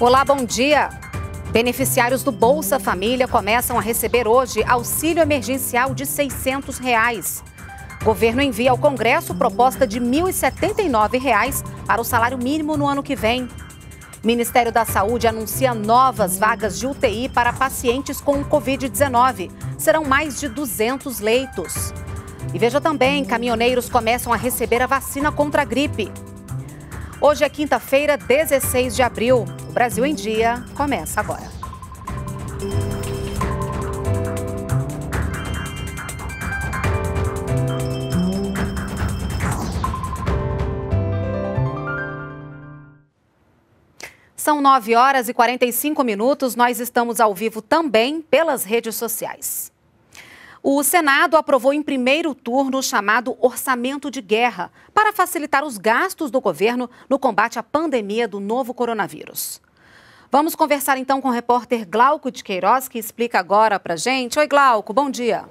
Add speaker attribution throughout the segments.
Speaker 1: Olá, bom dia. Beneficiários do Bolsa Família começam a receber hoje auxílio emergencial de 600 reais. Governo envia ao Congresso proposta de 1.079 reais para o salário mínimo no ano que vem. Ministério da Saúde anuncia novas vagas de UTI para pacientes com Covid-19. Serão mais de 200 leitos. E veja também, caminhoneiros começam a receber a vacina contra a gripe. Hoje é quinta-feira, 16 de abril. O Brasil em Dia começa agora. São 9 horas e 45 minutos. Nós estamos ao vivo também pelas redes sociais. O Senado aprovou em primeiro turno o chamado orçamento de guerra para facilitar os gastos do governo no combate à pandemia do novo coronavírus. Vamos conversar então com o repórter Glauco de Queiroz, que explica agora para gente. Oi, Glauco, bom dia.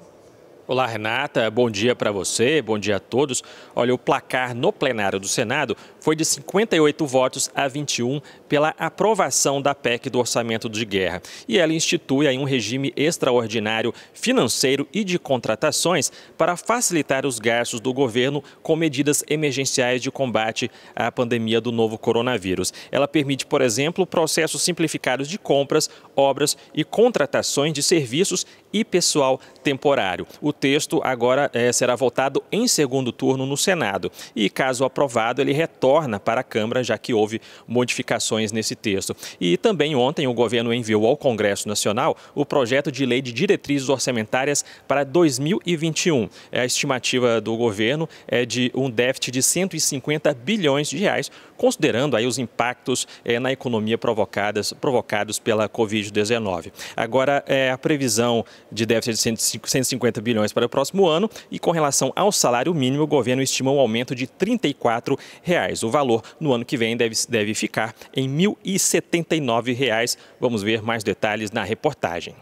Speaker 2: Olá, Renata. Bom dia para você, bom dia a todos. Olha, o placar no plenário do Senado foi de 58 votos a 21 pela aprovação da PEC do orçamento de guerra. E ela institui aí um regime extraordinário financeiro e de contratações para facilitar os gastos do governo com medidas emergenciais de combate à pandemia do novo coronavírus. Ela permite, por exemplo, processos simplificados de compras, obras e contratações de serviços e pessoal temporário. O texto agora é, será votado em segundo turno no Senado e, caso aprovado, ele retorna para a Câmara, já que houve modificações nesse texto. E também ontem o governo enviou ao Congresso Nacional o projeto de lei de diretrizes orçamentárias para 2021. A estimativa do governo é de um déficit de 150 bilhões de reais, considerando aí os impactos é, na economia provocadas, provocados pela Covid-19. Agora, é, a previsão de déficit de 150 bilhões para o próximo ano e com relação ao salário mínimo, o governo estima um aumento de 34 reais. O valor no ano que vem deve, deve ficar em 1.079 reais. Vamos ver mais detalhes na reportagem.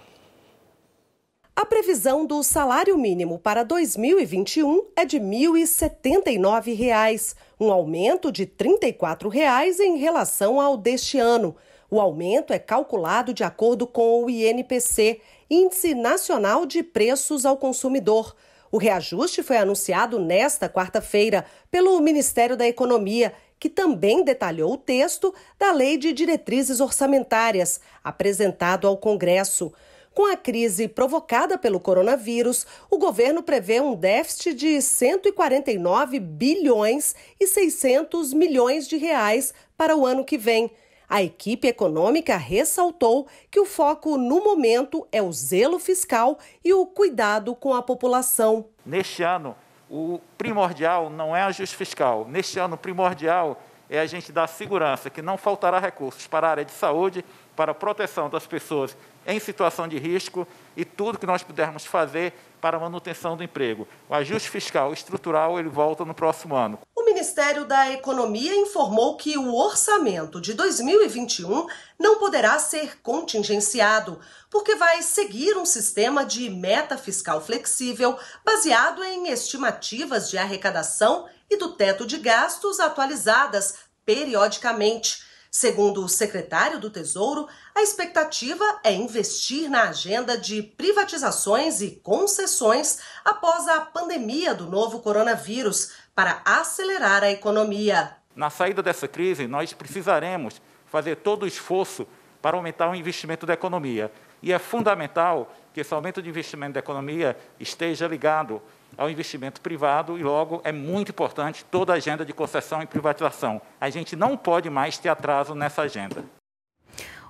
Speaker 3: A previsão do salário mínimo para 2021 é de R$ 1.079, um aumento de 34 reais em relação ao deste ano. O aumento é calculado de acordo com o INPC, Índice Nacional de Preços ao Consumidor. O reajuste foi anunciado nesta quarta-feira pelo Ministério da Economia, que também detalhou o texto da Lei de Diretrizes Orçamentárias, apresentado ao Congresso. Com a crise provocada pelo coronavírus, o governo prevê um déficit de 149 bilhões e 600 milhões de reais para o ano que vem. A equipe econômica ressaltou que o foco no momento é o zelo fiscal e o cuidado com a população.
Speaker 4: Neste ano, o primordial não é ajuste fiscal. Neste ano, o primordial é a gente dar segurança que não faltará recursos para a área de saúde, para a proteção das pessoas em situação de risco e tudo que nós pudermos fazer para a manutenção do emprego. O ajuste fiscal estrutural ele volta no próximo ano.
Speaker 3: Ministério da Economia informou que o orçamento de 2021 não poderá ser contingenciado, porque vai seguir um sistema de meta fiscal flexível baseado em estimativas de arrecadação e do teto de gastos atualizadas periodicamente. Segundo o secretário do Tesouro, a expectativa é investir na agenda de privatizações e concessões após a pandemia do novo coronavírus para acelerar a economia.
Speaker 4: Na saída dessa crise, nós precisaremos fazer todo o esforço para aumentar o investimento da economia. E é fundamental que esse aumento de investimento da economia esteja ligado ao investimento privado e, logo, é muito importante toda a agenda de concessão e privatização. A gente não pode mais ter atraso nessa agenda.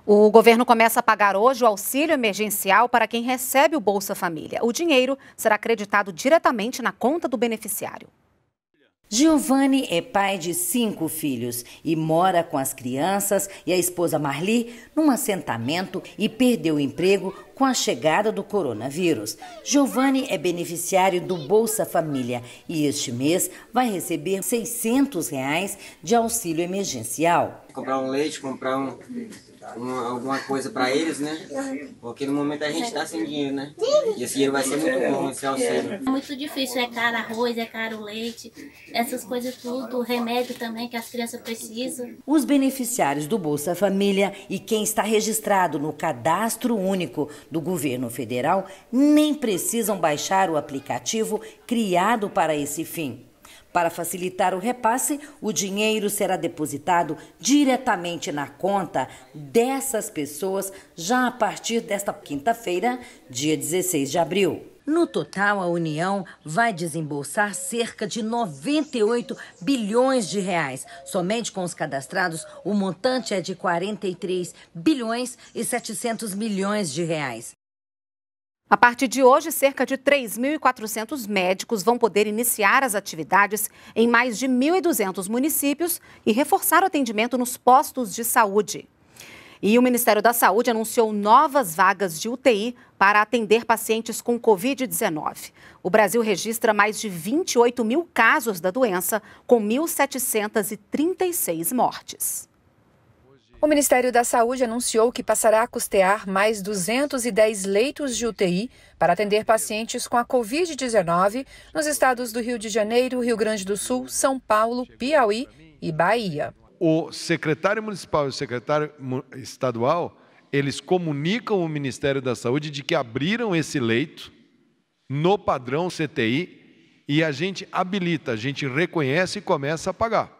Speaker 1: O governo começa a pagar hoje o auxílio emergencial para quem recebe o Bolsa Família. O dinheiro será acreditado diretamente na conta do beneficiário.
Speaker 5: Giovanni é pai de cinco filhos e mora com as crianças e a esposa Marli num assentamento e perdeu o emprego com a chegada do coronavírus. Giovanni é beneficiário do Bolsa Família e este mês vai receber 600 reais de auxílio emergencial.
Speaker 6: Comprar um leite, comprar um, uma, alguma coisa para eles, né? Porque no momento a gente está sem dinheiro, né? E esse dinheiro vai ser muito bom, esse auxílio.
Speaker 7: É muito difícil, é caro arroz, é caro leite, essas coisas tudo, remédio também que as crianças precisam.
Speaker 5: Os beneficiários do Bolsa Família e quem está registrado no cadastro único do governo federal nem precisam baixar o aplicativo criado para esse fim. Para facilitar o repasse, o dinheiro será depositado diretamente na conta dessas pessoas já a partir desta quinta-feira, dia 16 de abril. No total, a União vai desembolsar cerca de 98 bilhões de reais. Somente com os cadastrados, o montante é de 43 bilhões e 700 milhões de reais.
Speaker 1: A partir de hoje, cerca de 3.400 médicos vão poder iniciar as atividades em mais de 1.200 municípios e reforçar o atendimento nos postos de saúde. E o Ministério da Saúde anunciou novas vagas de UTI para atender pacientes com Covid-19. O Brasil registra mais de 28 mil casos da doença, com 1.736 mortes.
Speaker 8: O Ministério da Saúde anunciou que passará a custear mais 210 leitos de UTI para atender pacientes com a Covid-19 nos estados do Rio de Janeiro, Rio Grande do Sul, São Paulo, Piauí e Bahia.
Speaker 9: O secretário municipal e o secretário estadual, eles comunicam ao Ministério da Saúde de que abriram esse leito no padrão CTI e a gente habilita, a gente reconhece e começa a pagar.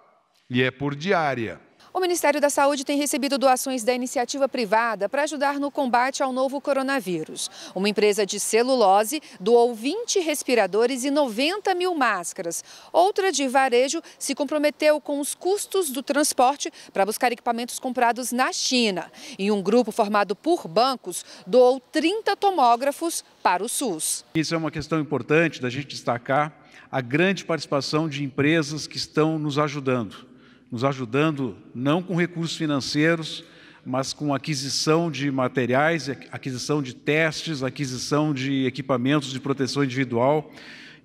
Speaker 9: E é por diária.
Speaker 8: O Ministério da Saúde tem recebido doações da iniciativa privada para ajudar no combate ao novo coronavírus. Uma empresa de celulose doou 20 respiradores e 90 mil máscaras. Outra de varejo se comprometeu com os custos do transporte para buscar equipamentos comprados na China. E um grupo formado por bancos doou 30 tomógrafos para o SUS.
Speaker 10: Isso é uma questão importante da gente destacar a grande participação de empresas que estão nos ajudando nos ajudando não com recursos financeiros, mas com aquisição de materiais, aquisição de testes, aquisição de equipamentos de proteção individual.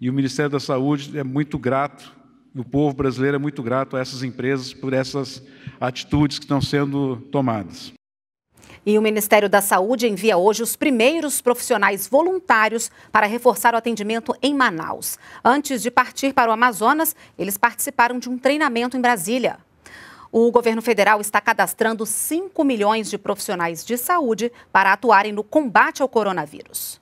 Speaker 10: E o Ministério da Saúde é muito grato, o povo brasileiro é muito grato a essas empresas por essas atitudes que estão sendo tomadas.
Speaker 1: E o Ministério da Saúde envia hoje os primeiros profissionais voluntários para reforçar o atendimento em Manaus. Antes de partir para o Amazonas, eles participaram de um treinamento em Brasília. O governo federal está cadastrando 5 milhões de profissionais de saúde para atuarem no combate ao coronavírus.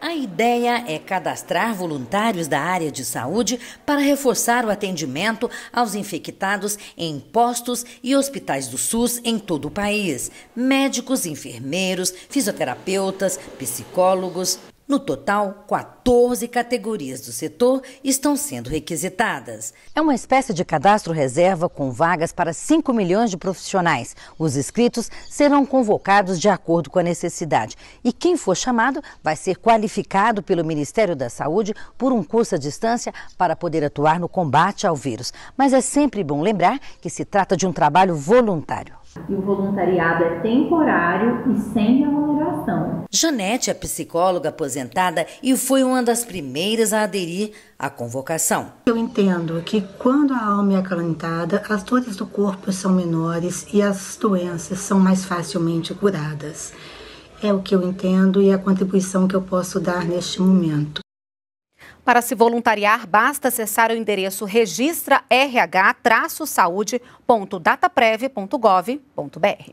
Speaker 5: A ideia é cadastrar voluntários da área de saúde para reforçar o atendimento aos infectados em postos e hospitais do SUS em todo o país. Médicos, enfermeiros, fisioterapeutas, psicólogos, no total, 14 categorias do setor estão sendo requisitadas. É uma espécie de cadastro reserva com vagas para 5 milhões de profissionais. Os inscritos serão convocados de acordo com a necessidade. E quem for chamado vai ser qualificado pelo Ministério da Saúde por um curso à distância para poder atuar no combate ao vírus. Mas é sempre bom lembrar que se trata de um trabalho voluntário.
Speaker 11: E o voluntariado é temporário e sem remuneração.
Speaker 5: Janete é psicóloga aposentada e foi uma das primeiras a aderir à convocação.
Speaker 12: Eu entendo que quando a alma é acalentada, as dores do corpo são menores e as doenças são mais facilmente curadas. É o que eu entendo e a contribuição que eu posso dar neste momento.
Speaker 1: Para se voluntariar, basta acessar o endereço registra rh-saúde.dataprev.gov.br.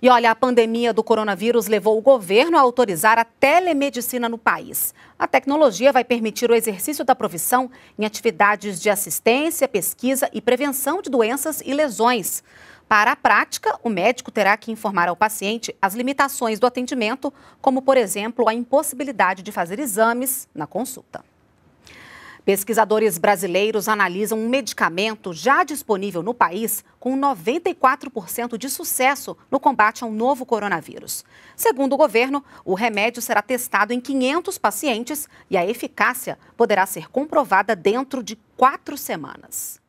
Speaker 1: E olha, a pandemia do coronavírus levou o governo a autorizar a telemedicina no país. A tecnologia vai permitir o exercício da profissão em atividades de assistência, pesquisa e prevenção de doenças e lesões. Para a prática, o médico terá que informar ao paciente as limitações do atendimento, como, por exemplo, a impossibilidade de fazer exames na consulta. Pesquisadores brasileiros analisam um medicamento já disponível no país com 94% de sucesso no combate ao novo coronavírus. Segundo o governo, o remédio será testado em 500 pacientes e a eficácia poderá ser comprovada dentro de quatro semanas.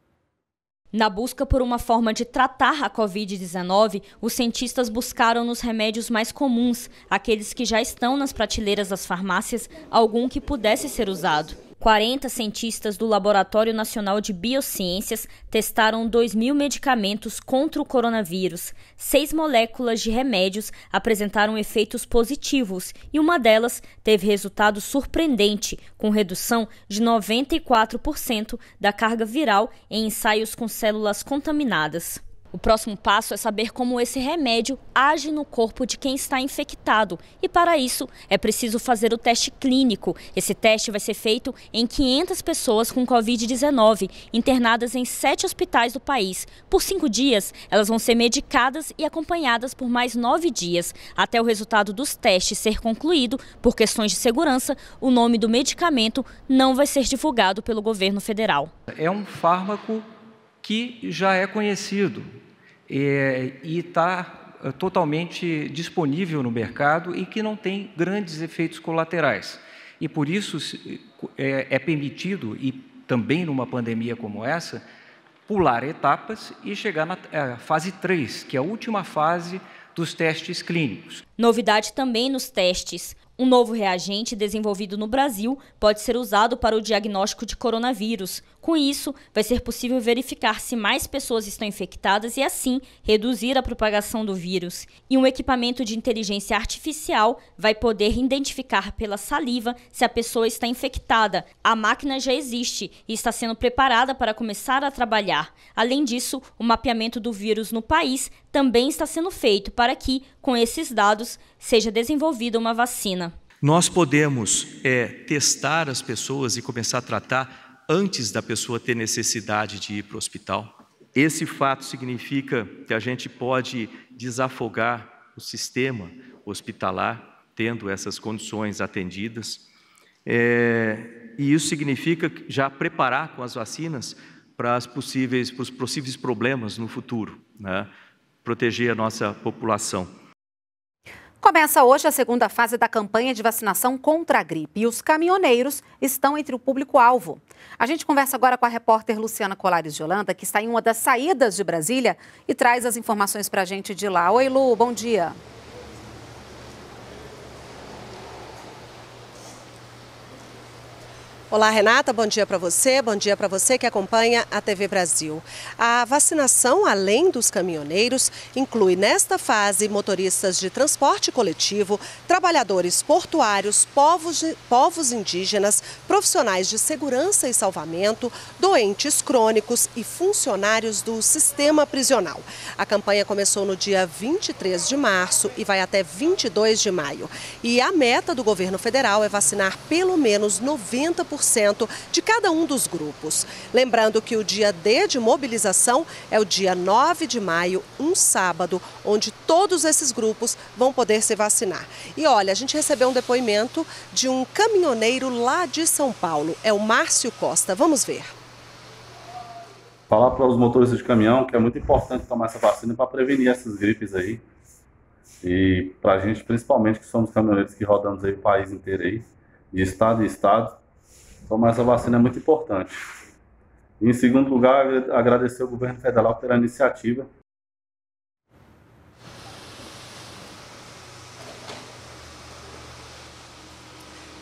Speaker 13: Na busca por uma forma de tratar a Covid-19, os cientistas buscaram nos remédios mais comuns, aqueles que já estão nas prateleiras das farmácias, algum que pudesse ser usado. 40 cientistas do Laboratório Nacional de Biociências testaram 2 mil medicamentos contra o coronavírus. Seis moléculas de remédios apresentaram efeitos positivos e uma delas teve resultado surpreendente, com redução de 94% da carga viral em ensaios com células contaminadas. O próximo passo é saber como esse remédio age no corpo de quem está infectado. E para isso é preciso fazer o teste clínico. Esse teste vai ser feito em 500 pessoas com Covid-19, internadas em sete hospitais do país. Por cinco dias, elas vão ser medicadas e acompanhadas por mais nove dias. Até o resultado dos testes ser concluído, por questões de segurança, o nome do medicamento não vai ser divulgado pelo governo federal.
Speaker 14: É um fármaco que já é conhecido é, e está é, totalmente disponível no mercado e que não tem grandes efeitos colaterais. E por isso é, é permitido, e também numa pandemia como essa, pular etapas e chegar na é, fase 3, que é a última fase dos testes clínicos.
Speaker 13: Novidade também nos testes. Um novo reagente desenvolvido no Brasil pode ser usado para o diagnóstico de coronavírus. Com isso, vai ser possível verificar se mais pessoas estão infectadas e, assim, reduzir a propagação do vírus. E um equipamento de inteligência artificial vai poder identificar pela saliva se a pessoa está infectada. A máquina já existe e está sendo preparada para começar a trabalhar. Além disso, o mapeamento do vírus no país também está sendo feito para que, com esses dados, seja desenvolvida uma vacina.
Speaker 15: Nós podemos é, testar as pessoas e começar a tratar antes da pessoa ter necessidade de ir para o hospital. Esse fato significa que a gente pode desafogar o sistema hospitalar, tendo essas condições atendidas. É, e isso significa já preparar com as vacinas para, as possíveis, para os possíveis problemas no futuro, né? proteger a nossa população.
Speaker 1: Começa hoje a segunda fase da campanha de vacinação contra a gripe e os caminhoneiros estão entre o público-alvo. A gente conversa agora com a repórter Luciana Colares de Holanda, que está em uma das saídas de Brasília e traz as informações para a gente de lá. Oi, Lu, bom dia.
Speaker 3: Olá, Renata, bom dia para você, bom dia para você que acompanha a TV Brasil. A vacinação, além dos caminhoneiros, inclui nesta fase motoristas de transporte coletivo, trabalhadores portuários, povos, povos indígenas, profissionais de segurança e salvamento, doentes crônicos e funcionários do sistema prisional. A campanha começou no dia 23 de março e vai até 22 de maio. E a meta do governo federal é vacinar pelo menos 90% de cada um dos grupos. Lembrando que o dia D de mobilização é o dia 9 de maio, um sábado, onde todos esses grupos vão poder se vacinar. E olha, a gente recebeu um depoimento de um caminhoneiro lá de São Paulo, é o Márcio Costa. Vamos ver.
Speaker 16: Falar para os motoristas de caminhão que é muito importante tomar essa vacina para prevenir essas gripes aí. E para a gente, principalmente, que somos caminhoneiros que rodamos aí o país inteiro aí, de estado em estado, tomar essa vacina é muito importante. Em segundo lugar, agradecer ao governo federal pela iniciativa.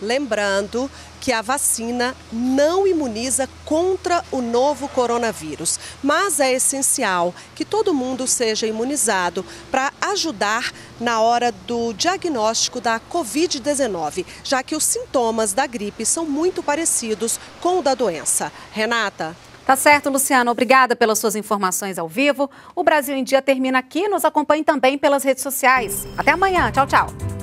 Speaker 3: Lembrando que a vacina não imuniza contra o novo coronavírus, mas é essencial que todo mundo seja imunizado para ajudar na hora do diagnóstico da Covid-19, já que os sintomas da gripe são muito parecidos com o da doença. Renata.
Speaker 1: Tá certo, Luciano. Obrigada pelas suas informações ao vivo. O Brasil em Dia termina aqui. Nos acompanhe também pelas redes sociais. Até amanhã. Tchau, tchau.